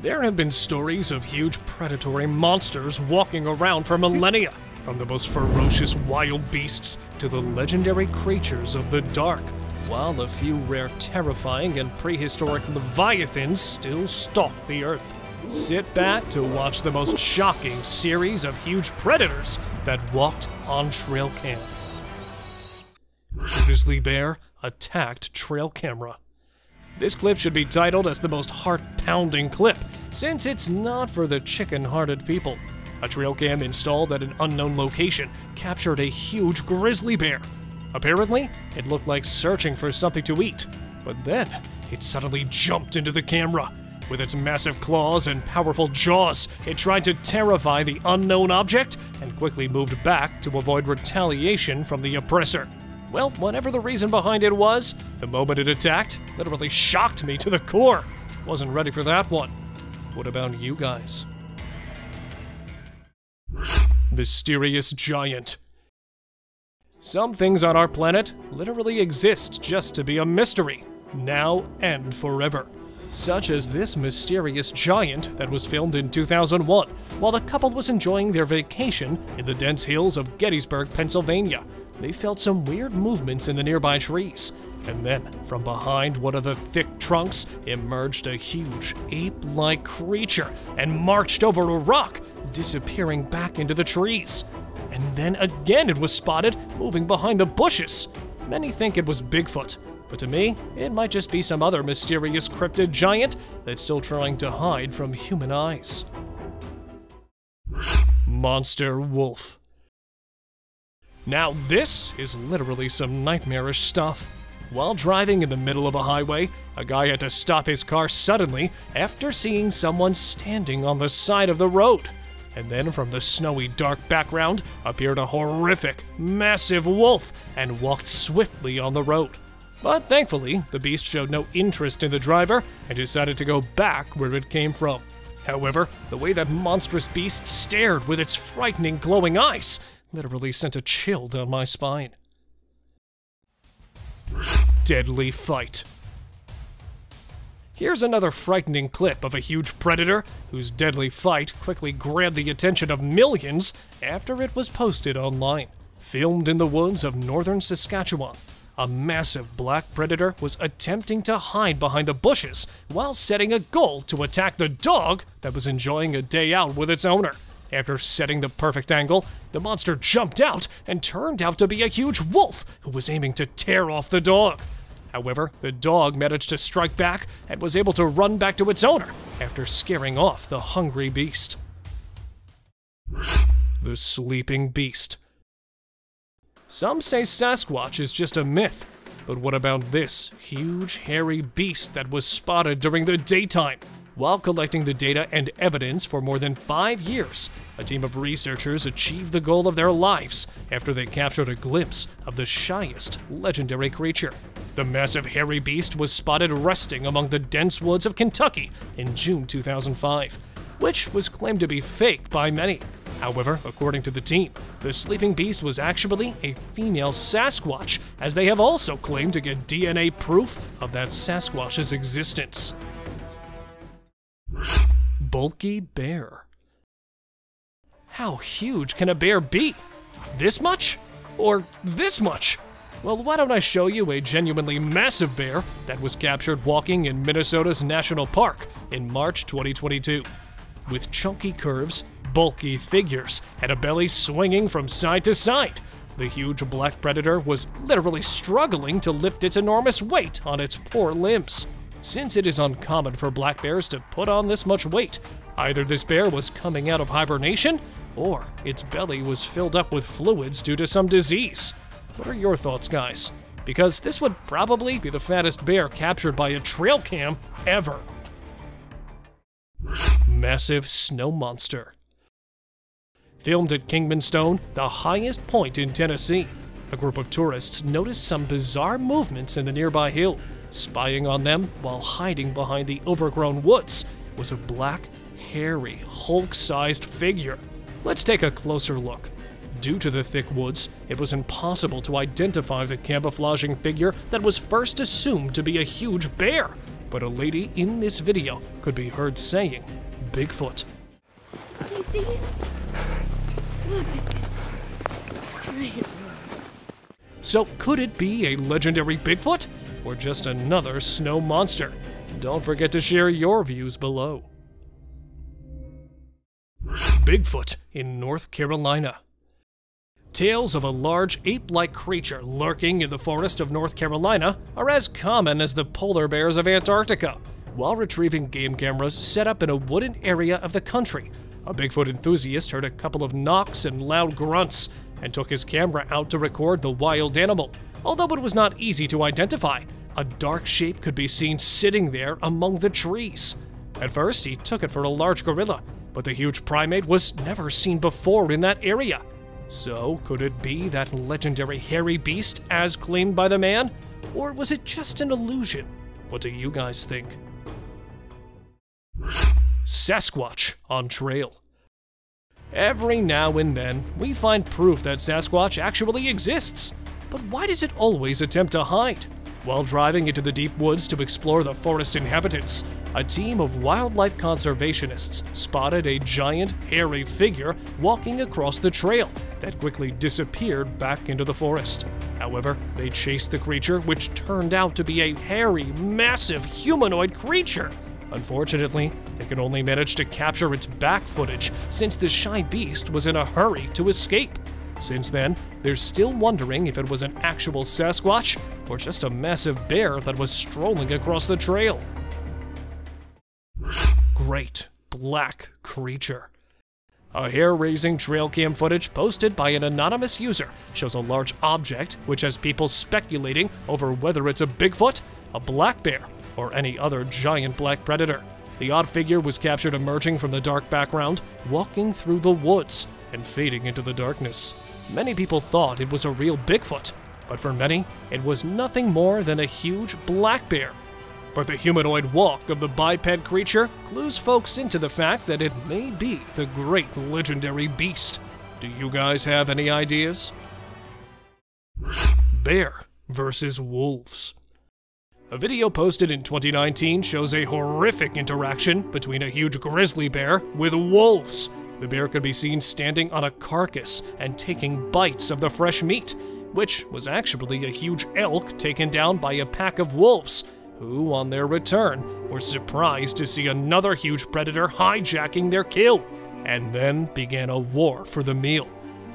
There have been stories of huge predatory monsters walking around for millennia, from the most ferocious wild beasts to the legendary creatures of the dark, while a few rare terrifying and prehistoric leviathans still stalk the earth. Sit back to watch the most shocking series of huge predators that walked on trail cam. Grizzly bear attacked trail camera. This clip should be titled as the most heart pounding clip, since it's not for the chicken hearted people. A trail cam installed at an unknown location captured a huge grizzly bear. Apparently, it looked like searching for something to eat, but then it suddenly jumped into the camera. With its massive claws and powerful jaws, it tried to terrify the unknown object and quickly moved back to avoid retaliation from the oppressor. Well, whatever the reason behind it was, the moment it attacked literally shocked me to the core. Wasn't ready for that one. What about you guys? Mysterious Giant. Some things on our planet literally exist just to be a mystery, now and forever. Such as this mysterious giant that was filmed in 2001 while the couple was enjoying their vacation in the dense hills of Gettysburg, Pennsylvania they felt some weird movements in the nearby trees. And then, from behind one of the thick trunks, emerged a huge ape like creature and marched over a rock, disappearing back into the trees. And then again it was spotted moving behind the bushes. Many think it was Bigfoot, but to me, it might just be some other mysterious cryptid giant that's still trying to hide from human eyes. Monster Wolf. Now, this is literally some nightmarish stuff. While driving in the middle of a highway, a guy had to stop his car suddenly after seeing someone standing on the side of the road. And then from the snowy dark background appeared a horrific, massive wolf and walked swiftly on the road. But thankfully, the beast showed no interest in the driver and decided to go back where it came from. However, the way that monstrous beast stared with its frightening glowing eyes literally sent a chill down my spine. Deadly Fight. Here's another frightening clip of a huge predator whose deadly fight quickly grabbed the attention of millions after it was posted online. Filmed in the woods of northern Saskatchewan, a massive black predator was attempting to hide behind the bushes while setting a goal to attack the dog that was enjoying a day out with its owner. After setting the perfect angle, the monster jumped out and turned out to be a huge wolf who was aiming to tear off the dog. However, the dog managed to strike back and was able to run back to its owner after scaring off the hungry beast. The Sleeping Beast. Some say Sasquatch is just a myth, but what about this huge hairy beast that was spotted during the daytime? While collecting the data and evidence for more than five years, a team of researchers achieved the goal of their lives after they captured a glimpse of the shyest legendary creature. The massive hairy beast was spotted resting among the dense woods of Kentucky in June 2005, which was claimed to be fake by many. However, according to the team, the sleeping beast was actually a female Sasquatch, as they have also claimed to get DNA proof of that Sasquatch's existence. Bulky bear. How huge can a bear be? This much? Or this much? Well, why don't I show you a genuinely massive bear that was captured walking in Minnesota's National Park in March 2022. With chunky curves, bulky figures, and a belly swinging from side to side, the huge black predator was literally struggling to lift its enormous weight on its poor limbs. Since it is uncommon for black bears to put on this much weight, either this bear was coming out of hibernation, or its belly was filled up with fluids due to some disease. What are your thoughts, guys? Because this would probably be the fattest bear captured by a trail cam ever. Massive Snow Monster. Filmed at Clingmans Dome, the highest point in Tennessee, a group of tourists noticed some bizarre movements in the nearby hill. Spying on them while hiding behind the overgrown woods was a black, hairy, Hulk sized figure. Let's take a closer look. Due to the thick woods, it was impossible to identify the camouflaging figure that was first assumed to be a huge bear. but a lady in this video could be heard saying Bigfoot. Do you see it? Look at it. So could it be a legendary Bigfoot or just another snow monster? Don't forget to share your views below. Bigfoot in North Carolina. Tales of a large ape like creature lurking in the forest of North Carolina are as common as the polar bears of Antarctica. While retrieving game cameras set up in a wooden area of the country, a Bigfoot enthusiast heard a couple of knocks and loud grunts and took his camera out to record the wild animal. Although it was not easy to identify, a dark shape could be seen sitting there among the trees. At first, he took it for a large gorilla, but the huge primate was never seen before in that area. So, could it be that legendary hairy beast as claimed by the man? Or was it just an illusion? What do you guys think? Sasquatch on trail. Every now and then, we find proof that Sasquatch actually exists. But why does it always attempt to hide? While driving into the deep woods to explore the forest inhabitants, a team of wildlife conservationists spotted a giant, hairy figure walking across the trail that quickly disappeared back into the forest. However, they chased the creature, which turned out to be a hairy, massive humanoid creature. Unfortunately, they could only manage to capture its back footage since the shy beast was in a hurry to escape. Since then, they're still wondering if it was an actual Sasquatch or just a massive bear that was strolling across the trail. Great black creature. A hair raising trail cam footage posted by an anonymous user shows a large object which has people speculating over whether it's a Bigfoot, a black bear, or any other giant black predator. The odd figure was captured emerging from the dark background, walking through the woods and fading into the darkness. Many people thought it was a real Bigfoot, but for many, it was nothing more than a huge black bear. But the humanoid walk of the biped creature clues folks into the fact that it may be the great legendary beast. Do you guys have any ideas? Bear versus wolves. A video posted in 2019 shows a horrific interaction between a huge grizzly bear with wolves. The bear could be seen standing on a carcass and taking bites of the fresh meat, which was actually a huge elk taken down by a pack of wolves, who, on their return, were surprised to see another huge predator hijacking their kill, and then began a war for the meal.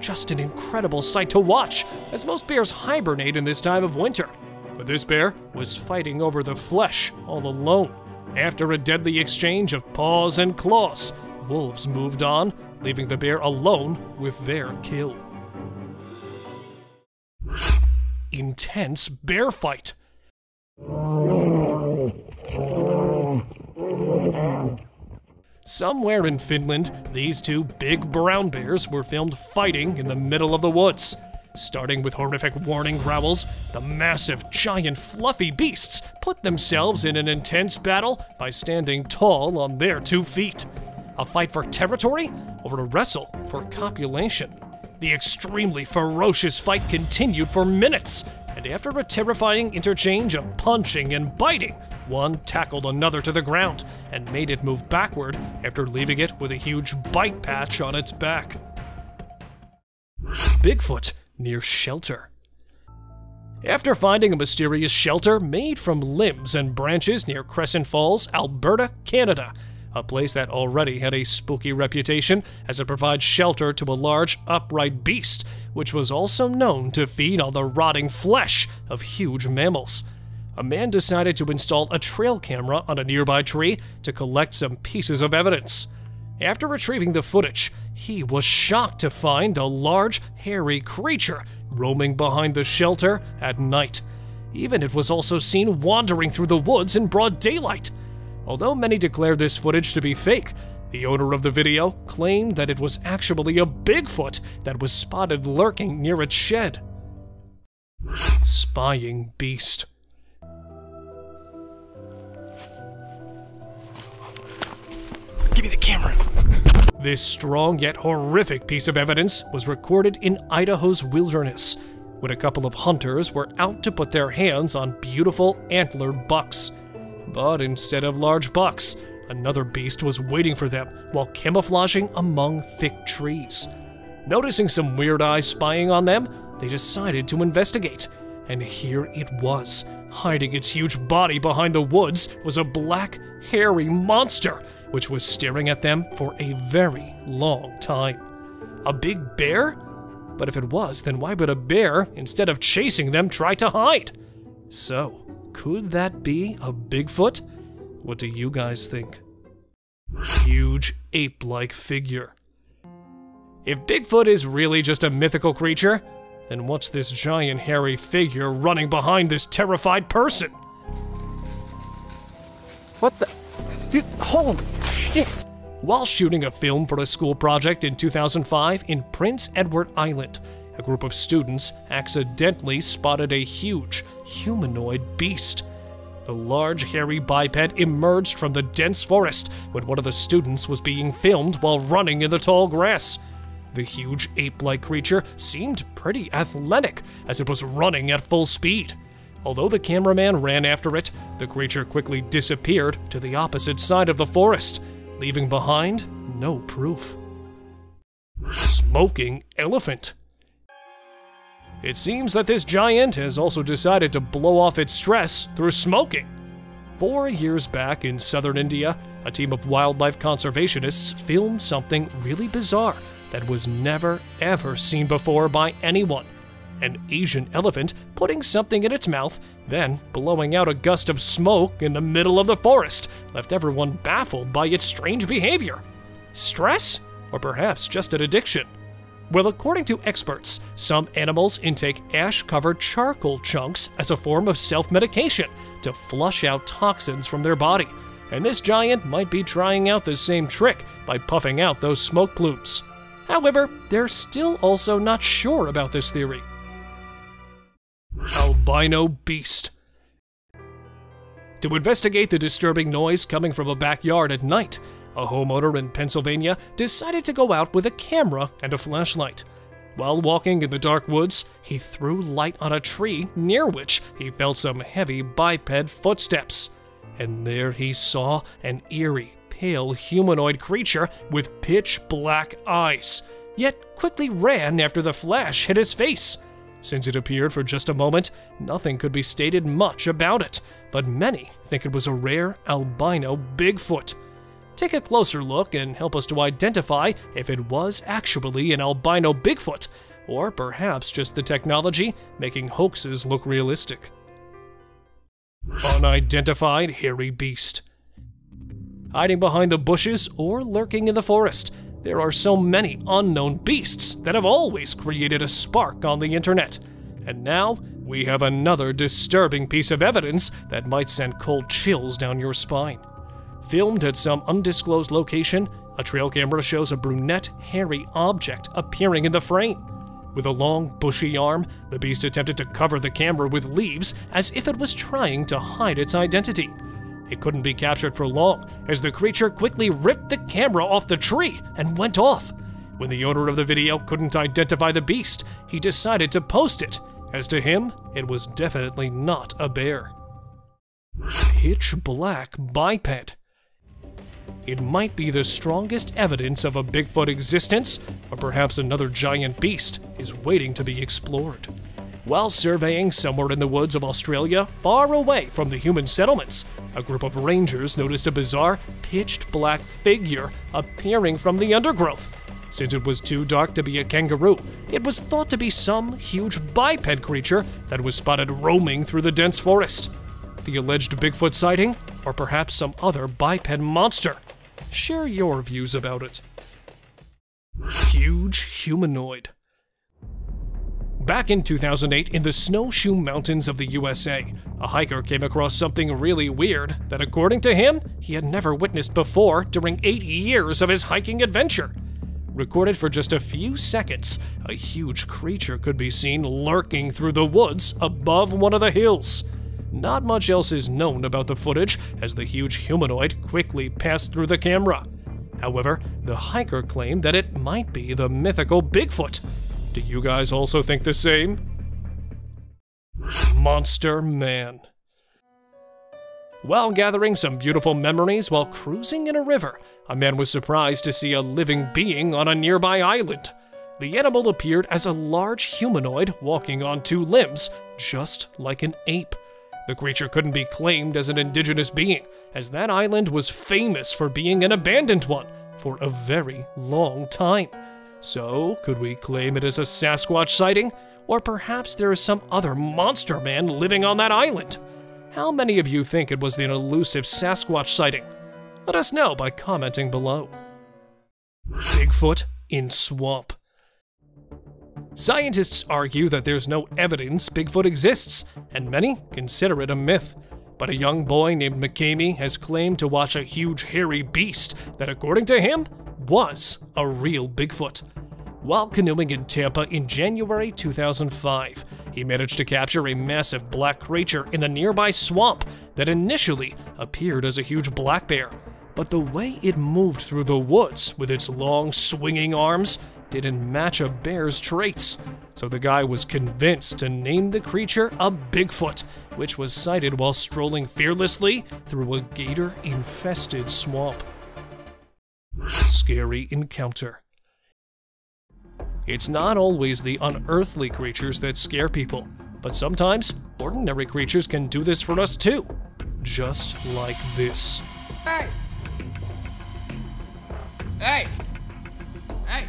Just an incredible sight to watch, as most bears hibernate in this time of winter. But this bear was fighting over the flesh all alone. After a deadly exchange of paws and claws, wolves moved on, leaving the bear alone with their kill. Intense bear fight. Somewhere in Finland, these two big brown bears were filmed fighting in the middle of the woods. Starting with horrific warning growls, the massive, giant, fluffy beasts put themselves in an intense battle by standing tall on their two feet. A fight for territory or a wrestle for copulation? The extremely ferocious fight continued for minutes, and after a terrifying interchange of punching and biting, one tackled another to the ground and made it move backward after leaving it with a huge bite patch on its back. Bigfoot near shelter. After finding a mysterious shelter made from limbs and branches near Crescent Falls, Alberta, Canada, a place that already had a spooky reputation as it provides shelter to a large, upright beast, which was also known to feed on the rotting flesh of huge mammals. A man decided to install a trail camera on a nearby tree to collect some pieces of evidence. After retrieving the footage, he was shocked to find a large, hairy creature roaming behind the shelter at night. Even it was also seen wandering through the woods in broad daylight. Although many declare this footage to be fake, the owner of the video claimed that it was actually a Bigfoot that was spotted lurking near its shed. Spying Beast. Give me the camera. This strong yet horrific piece of evidence was recorded in Idaho's wilderness, when a couple of hunters were out to put their hands on beautiful antlered bucks. But instead of large bucks, another beast was waiting for them while camouflaging among thick trees. Noticing some weird eyes spying on them, they decided to investigate. And here it was. Hiding its huge body behind the woods was a black, hairy monster, which was staring at them for a very long time. A big bear? But if it was, then why would a bear, instead of chasing them, try to hide? So, could that be a Bigfoot? What do you guys think? Huge ape like figure. If Bigfoot is really just a mythical creature, then what's this giant hairy figure running behind this terrified person? What the? Dude, holy! While shooting a film for a school project in 2005 in Prince Edward Island, a group of students accidentally spotted a huge humanoid beast. The large, hairy biped emerged from the dense forest when one of the students was being filmed while running in the tall grass. The huge ape like creature seemed pretty athletic as it was running at full speed. Although the cameraman ran after it, the creature quickly disappeared to the opposite side of the forest, leaving behind no proof. Smoking elephant. It seems that this giant has also decided to blow off its stress through smoking. Four years back in southern India, a team of wildlife conservationists filmed something really bizarre that was never ever seen before by anyone. An Asian elephant putting something in its mouth, then blowing out a gust of smoke in the middle of the forest, left everyone baffled by its strange behavior. Stress? Or perhaps just an addiction? Well, according to experts, some animals intake ash covered charcoal chunks as a form of self medication to flush out toxins from their body, and this giant might be trying out the same trick by puffing out those smoke plumes. However, they're still also not sure about this theory. Albino Beast To investigate the disturbing noise coming from a backyard at night, a homeowner in Pennsylvania decided to go out with a camera and a flashlight. While walking in the dark woods, he threw light on a tree near which he felt some heavy biped footsteps. And there he saw an eerie, pale humanoid creature with pitch black eyes, yet quickly ran after the flash hit his face. Since it appeared for just a moment, nothing could be stated much about it, but many think it was a rare albino Bigfoot. Take a closer look and help us to identify if it was actually an albino Bigfoot, or perhaps just the technology making hoaxes look realistic. Unidentified hairy beast. Hiding behind the bushes or lurking in the forest, there are so many unknown beasts that have always created a spark on the internet. And now, we have another disturbing piece of evidence that might send cold chills down your spine. Filmed at some undisclosed location, a trail camera shows a brunette, hairy object appearing in the frame. With a long, bushy arm, the beast attempted to cover the camera with leaves as if it was trying to hide its identity. It couldn't be captured for long, as the creature quickly ripped the camera off the tree and went off. When the owner of the video couldn't identify the beast, he decided to post it. As to him, it was definitely not a bear. Pitch black biped. It might be the strongest evidence of a Bigfoot existence, or perhaps another giant beast is waiting to be explored. While surveying somewhere in the woods of Australia, far away from the human settlements, a group of rangers noticed a bizarre, pitched black figure appearing from the undergrowth. Since it was too dark to be a kangaroo, it was thought to be some huge biped creature that was spotted roaming through the dense forest. The alleged Bigfoot sighting, or perhaps some other biped monster? Share your views about it. Huge humanoid. Back in 2008, in the snowshoe mountains of the USA, a hiker came across something really weird that, according to him, he had never witnessed before during eight years of his hiking adventure. Recorded for just a few seconds, a huge creature could be seen lurking through the woods above one of the hills. Not much else is known about the footage, as the huge humanoid quickly passed through the camera. However, the hiker claimed that it might be the mythical Bigfoot, do you guys also think the same? Monster Man. While gathering some beautiful memories while cruising in a river, a man was surprised to see a living being on a nearby island. The animal appeared as a large humanoid walking on two limbs, just like an ape. The creature couldn't be claimed as an indigenous being, as that island was famous for being an abandoned one for a very long time. So, could we claim it as a Sasquatch sighting? Or perhaps there is some other monster man living on that island? How many of you think it was an elusive Sasquatch sighting? Let us know by commenting below. Bigfoot in swamp. Scientists argue that there's no evidence Bigfoot exists, and many consider it a myth. But a young boy named McCamey has claimed to watch a huge hairy beast that, according to him, was a real Bigfoot. While canoeing in Tampa in January 2005, he managed to capture a massive black creature in the nearby swamp that initially appeared as a huge black bear. But the way it moved through the woods with its long, swinging arms didn't match a bear's traits, so the guy was convinced to name the creature a Bigfoot, which was sighted while strolling fearlessly through a gator infested swamp. Scary encounter. It's not always the unearthly creatures that scare people, but sometimes ordinary creatures can do this for us too. Just like this. Hey! Hey! Hey!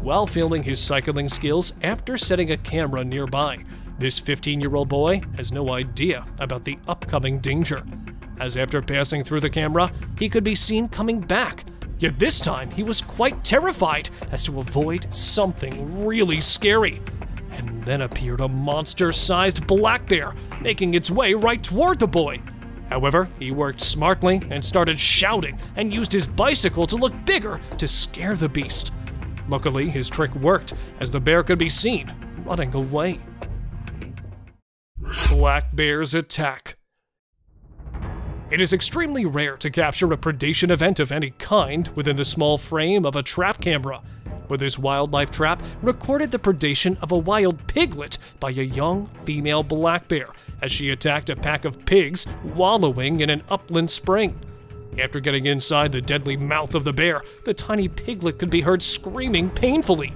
While filming his cycling skills after setting a camera nearby. This 15 year old boy has no idea about the upcoming danger, as after passing through the camera, he could be seen coming back. Yet this time, he was quite terrified as to avoid something really scary. And then appeared a monster sized black bear, making its way right toward the boy. However, he worked smartly and started shouting and used his bicycle to look bigger to scare the beast. Luckily, his trick worked, as the bear could be seen running away. Black Bear's Attack It is extremely rare to capture a predation event of any kind within the small frame of a trap camera, but this wildlife trap recorded the predation of a wild piglet by a young female black bear as she attacked a pack of pigs wallowing in an upland spring. After getting inside the deadly mouth of the bear, the tiny piglet could be heard screaming painfully.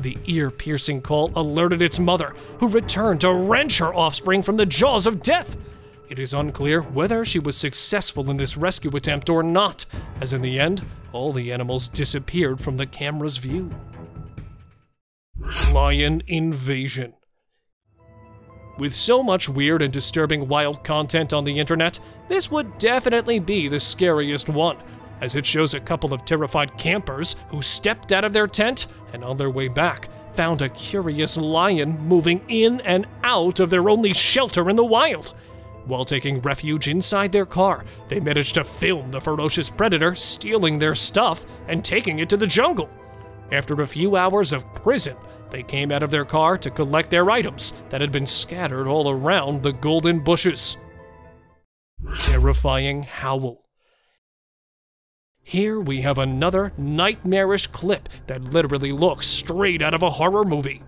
The ear piercing call alerted its mother, who returned to wrench her offspring from the jaws of death. It is unclear whether she was successful in this rescue attempt or not, as in the end, all the animals disappeared from the camera's view. Lion Invasion with so much weird and disturbing wild content on the internet, this would definitely be the scariest one, as it shows a couple of terrified campers who stepped out of their tent and on their way back found a curious lion moving in and out of their only shelter in the wild. While taking refuge inside their car, they managed to film the ferocious predator stealing their stuff and taking it to the jungle. After a few hours of prison, they came out of their car to collect their items that had been scattered all around the golden bushes. Terrifying howl. Here we have another nightmarish clip that literally looks straight out of a horror movie.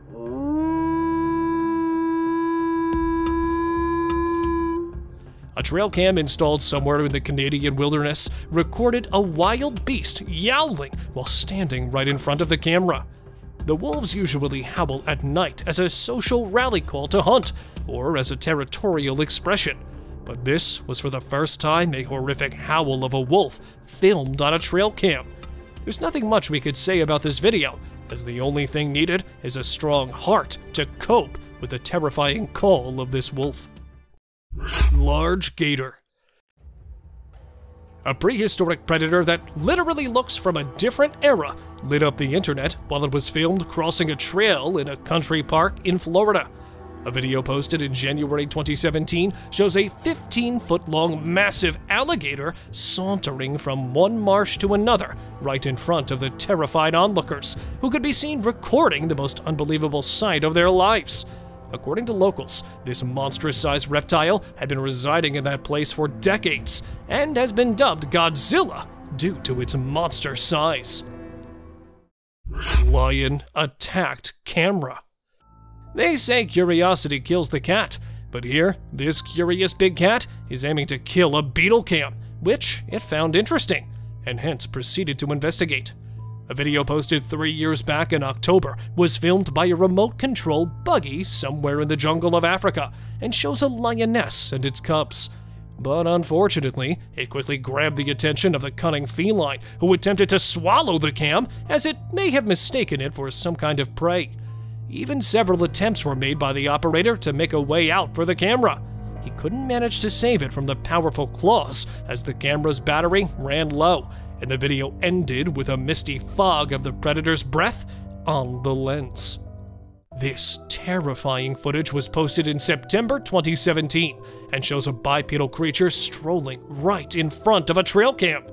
A trail cam installed somewhere in the Canadian wilderness recorded a wild beast yowling while standing right in front of the camera. The wolves usually howl at night as a social rally call to hunt, or as a territorial expression. But this was for the first time a horrific howl of a wolf filmed on a trail cam. There's nothing much we could say about this video, as the only thing needed is a strong heart to cope with the terrifying call of this wolf. Large Gator a prehistoric predator that literally looks from a different era, lit up the internet while it was filmed crossing a trail in a country park in Florida. A video posted in January 2017 shows a 15 foot long massive alligator sauntering from one marsh to another, right in front of the terrified onlookers, who could be seen recording the most unbelievable sight of their lives. According to locals, this monstrous sized reptile had been residing in that place for decades and has been dubbed Godzilla due to its monster size. Lion attacked camera. They say curiosity kills the cat, But here, this curious big cat is aiming to kill a beetle cam, which it found interesting, and hence proceeded to investigate. A video posted three years back in October was filmed by a remote control buggy somewhere in the jungle of Africa and shows a lioness and its cubs. But unfortunately, it quickly grabbed the attention of the cunning feline, who attempted to swallow the cam as it may have mistaken it for some kind of prey. Even several attempts were made by the operator to make a way out for the camera. He couldn't manage to save it from the powerful claws as the camera's battery ran low, and the video ended with a misty fog of the predator's breath on the lens. This terrifying footage was posted in September 2017 and shows a bipedal creature strolling right in front of a trail camp.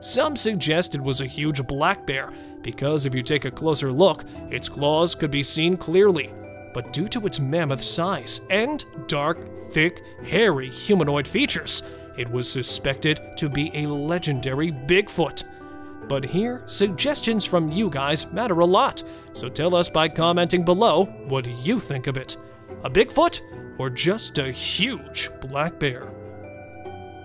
Some suggest it was a huge black bear because if you take a closer look, its claws could be seen clearly. But due to its mammoth size and dark, thick, hairy humanoid features, it was suspected to be a legendary Bigfoot. But here, suggestions from you guys matter a lot, so tell us by commenting below what you think of it. A Bigfoot or just a huge black bear?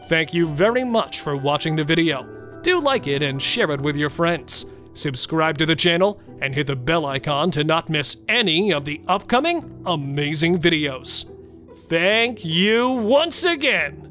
Thank you very much for watching the video. Do like it and share it with your friends. Subscribe to the channel and hit the bell icon to not miss any of the upcoming amazing videos. Thank you once again!